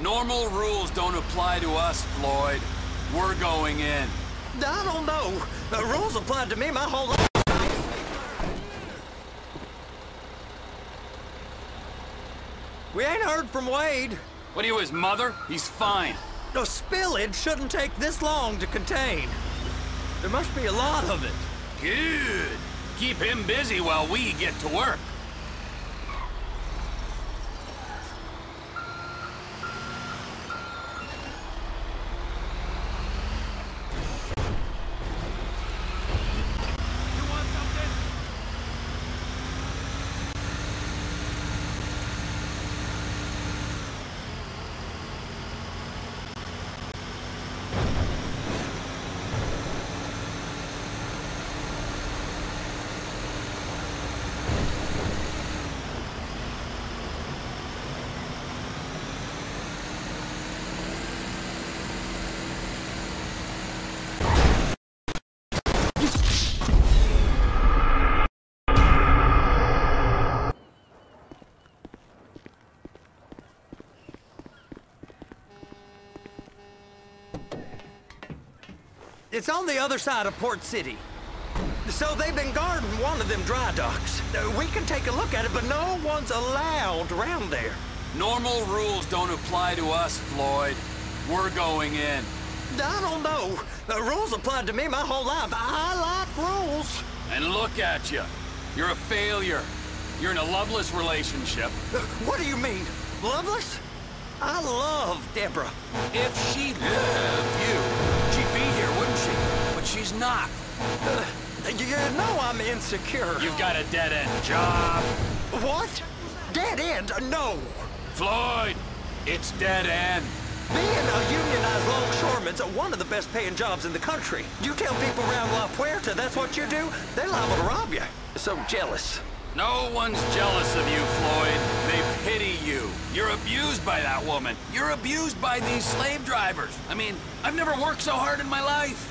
Normal rules don't apply to us, Floyd. We're going in. I don't know. The rules applied to me my whole life. We ain't heard from Wade. What are you, his mother? He's fine. The spillage shouldn't take this long to contain. There must be a lot of it. Good. Keep him busy while we get to work. It's on the other side of Port City. So they've been guarding one of them dry docks. Uh, We can take a look at it, but no one's allowed around there. Normal rules don't apply to us, Floyd. We're going in. I don't know. The rules applied to me my whole life. I like rules. And look at you. You're a failure. You're in a loveless relationship. Uh, What do you mean? Loveless? I love Deborah. If she loved you, she'd be here, wouldn't she? But she's not. Uh, you know I'm insecure. You've got a dead-end job. What? Dead end? No. Floyd, it's dead end. Being a unionized longshoreman's one of the best paying jobs in the country. You tell people around La Puerta that's what you do, they're liable to rob you. So jealous. No one's jealous of you, Floyd. They pity you. You're abused by that woman. You're abused by these slave drivers. I mean, I've never worked so hard in my life.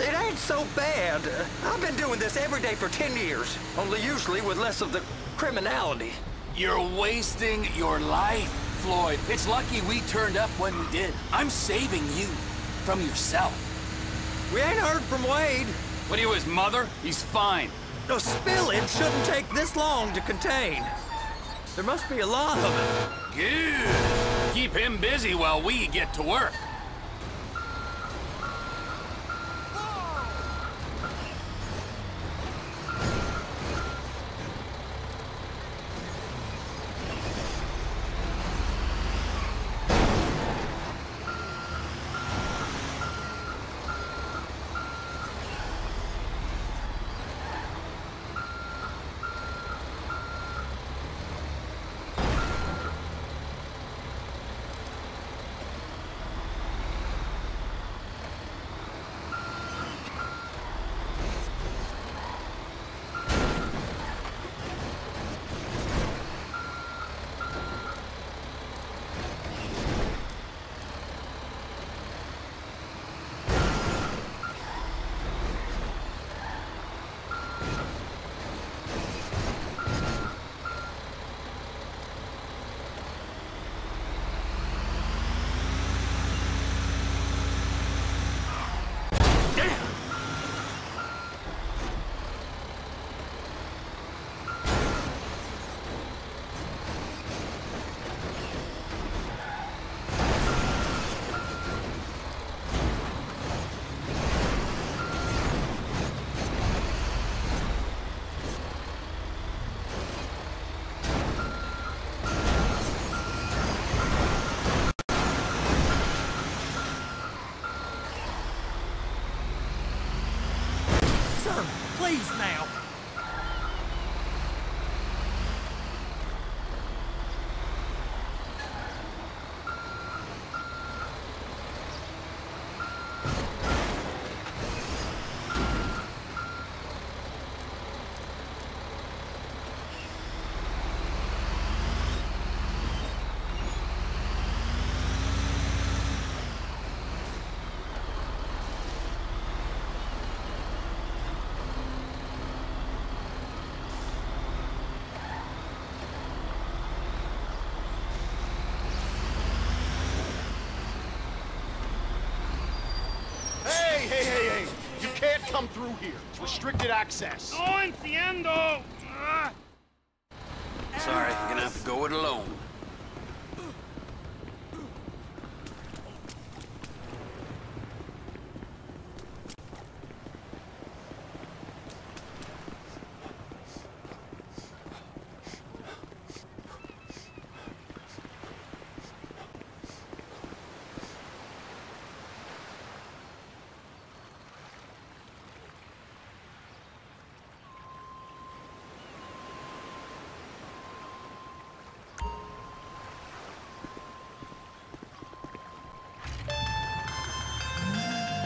It ain't so bad. I've been doing this every day for 10 years, only usually with less of the criminality. You're wasting your life, Floyd. It's lucky we turned up when we did. I'm saving you from yourself. We ain't heard from Wade. What are you, his mother? He's fine. The spillage shouldn't take this long to contain. There must be a lot of it. Good. Keep him busy while we get to work. please now. Come through here. It's restricted access. No entiendo. Sorry, you're gonna have to go it alone.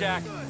Jack.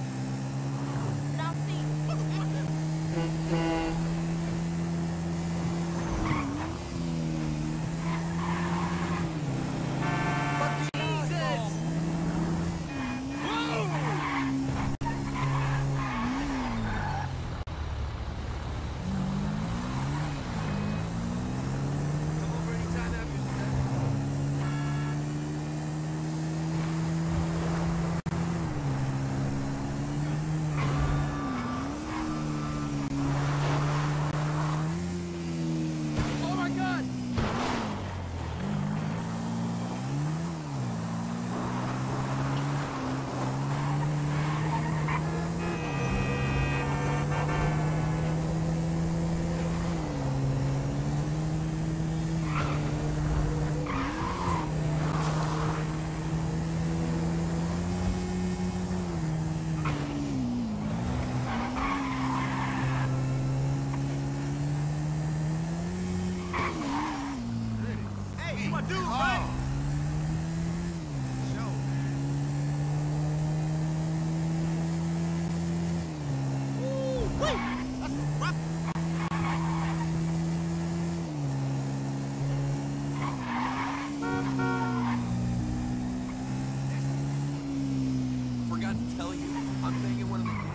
My eyes checked. Forgot to tell you, I'm banging one of the dancers in the